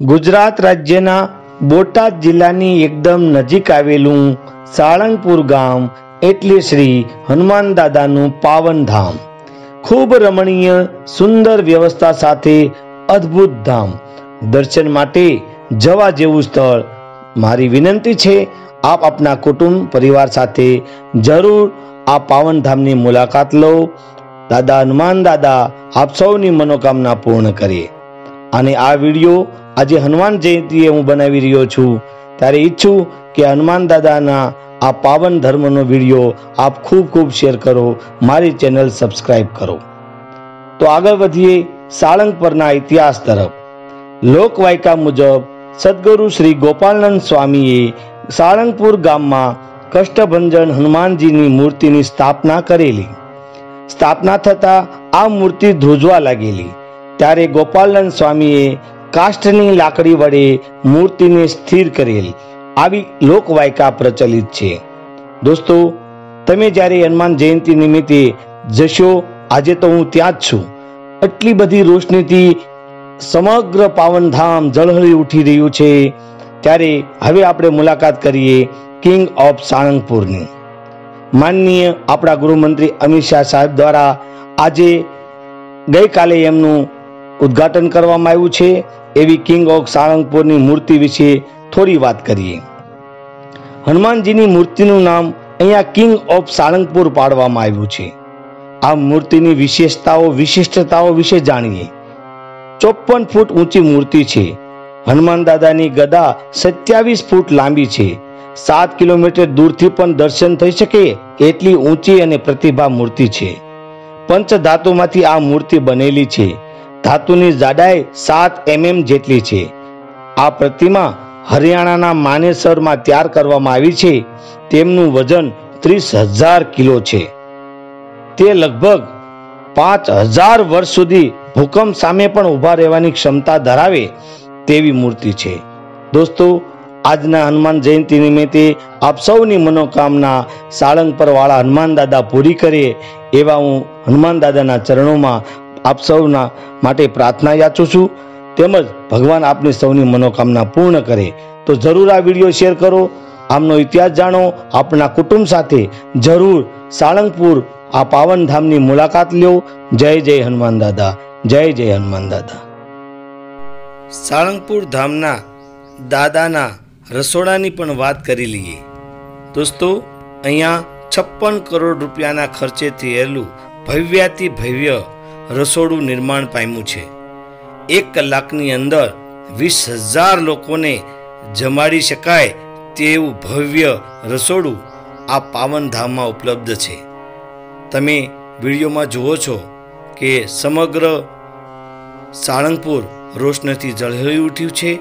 ગુજરાત રાજ્યના બોટાદ જિલ્લાની એકદમ નજીક આવેલું સાળંગપુર ગામ એટલે શ્રી હનુમાન દાદાનું પાવન ધામ. ખૂબ રમણીય, સુંદર વ્યવસ્થા સાથે અદ્ભુત ધામ. દર્શન માટે જવા જેવું સ્થળ મારી વિનંતી છે. આપ આપના કુટુંબ, પરિવાર સાથે જરૂર આ પાવન ધામની મુલાકાત લો. દાદા હનુમાન દાદા, આપ સૌની મનોકામના પૂર્ણ કરીએ. અને આ વીડિયો આજે હનુમાન જયંતિએ હું બનાવી રહ્યો છું. ત્યારે ઈચ્છું કે હનુમાન દાદાના આ પાવન ધર્મનો વીડિયો આપ ખૂબ ખૂબ શેર કરો. મારી ચેનલ સબસ્ક્રાઇબ કરો. તો આગળ વધીએ સાળંગ પરના ઇતિહાસ તરફ. લોકવાયકા મુજબ સદગુરુ શ્રી ગોપાલનંદ સ્વામીએ સાળંગપુર ગામમાં કષ્ટભંજન હનુમાનજીની મૂર્તિની સ્થાપના કરેલી. સ્થાપના થતા આ મૂર્તિ ધ્રુજવા લાગેલી. ત્યારે ગોપાલનંદ સ્વામીએ કાષ્ઠની લાકડી વડે મૂર્તિને સ્થિર કરેલ આવી લોકવાયકા પ્રચલિત છે. દોસ્તો, તમે જ્યારે હનુમાન જયંતિ નિમિત્તે જશો, આજે તો હું ત્યાં જ છું. એટલી બધી રોશનીથી સમગ્ર પાવનધામ ઝળહળી ઉઠી રહ્યું છે. ત્યારે હવે આપણે મુલાકાત કરીએ કિંગ ઓફ સાળંગપુરની માનનીય આપણા ગૃહમંત્રી અમિત શાહ સાહેબ દ્વારા આજે ગઈકાલે એમનું ઉદ્ઘાટન કરવામાં આવ્યું છે. એવી કિંગ ઓફ સાળંગપુરની મૂર્તિ વિશે થોડી વાત કરીએ. હનુમાનજીની મૂર્તિનું નામ અહીંયા કિંગ ઓફ સાળંગપુર પાડવામાં આવ્યું છે. આ મૂર્તિની વિશેષતાઓ, વિશિષ્ટતાઓ વિશે જાણીએ. ચોપન ફૂટ ઊંચી મૂર્તિ છે. હનુમાન દાદાની ગદા સત્યાવીસ ફૂટ લાંબી છે. સાત કિલોમીટર દૂરથી પણ દર્શન થઈ શકે એટલી ઊંચી અને પ્રતિભા મૂર્તિ છે. પંચ ધાતુમાંથી આ મૂર્તિ બનેલી છે. ધાતુની જાડાઈ સાત એમએમ જેટલી છે. આ પ્રતિમા હરિયાણાના માનેસરમાં તૈયાર કરવામાં આવી છે. તેમનું વજન ત્રીસ હજાર કિલો છે. તે લગભગ પાંચ હજાર વર્ષ સુધી ભૂકંપ સામે પણ ઊભા રહેવાની ક્ષમતા ધરાવે તેવી મૂર્તિ છે. દોસ્તો, આજના હનુમાન જયંતિ નિમિત્તે આપ સૌની મનોકામના સાળંગ પર વાળા હનુમાન દાદા પૂરી કરે એવા હું હનુમાન દાદાના ચરણોમાં આપ સૌના માટે પ્રાર્થના યાચું છું. તેમજ ભગવાન આપની સૌની મનોકામના પૂર્ણ કરે. તો જરૂર આ વીડિયો શેર કરો. આમનો ઇતિહાસ જાણો. આપના કુટુંબ સાથે જરૂર સાળંગપુર આ પાવન ધામની મુલાકાત લ્યો. જય જય હનુમાન દાદા. જય જય હનુમાન દાદા. સાળંગપુર ધામના દાદાના રસોડાની પણ વાત કરી લઈએ. દોસ્તો, અહીંયા છપ્પન કરોડ રૂપિયાના ખર્ચે થયેલું ભવ્યાતિ ભવ્ય રસોડું નિર્માણ પામ્યું છે. એક કલાકની અંદર વીસ હજાર લોકોને જમાડી શકાય તેવું ભવ્ય રસોડું આ પાવનધામમાં ઉપલબ્ધ છે. તમે વિડીયોમાં જુઓ છો કે સમગ્ર સાળંગપુર રોશનીથી ઝળહળી ઉઠ્યું છે.